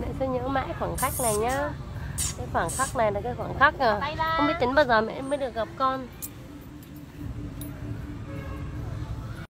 mẹ sẽ nhớ mãi khoảng khắc này nhá. Cái khoảng khắc này là cái khoảng khắc à không biết tính bao giờ mẹ mới được gặp con.